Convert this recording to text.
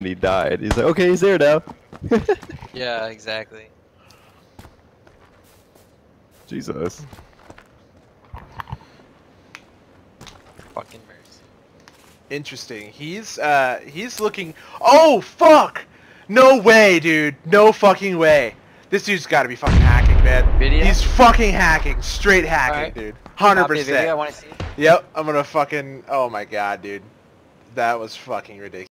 he died. He's like, okay, he's there now. Yeah, exactly. Jesus. Fucking mercy. Interesting. He's uh he's looking Oh fuck! No way, dude. No fucking way. This dude's gotta be fucking hacking, man. Video? He's fucking hacking. Straight hacking, right. dude. Hundred percent. I see. Yep, I'm gonna fucking oh my god, dude. That was fucking ridiculous.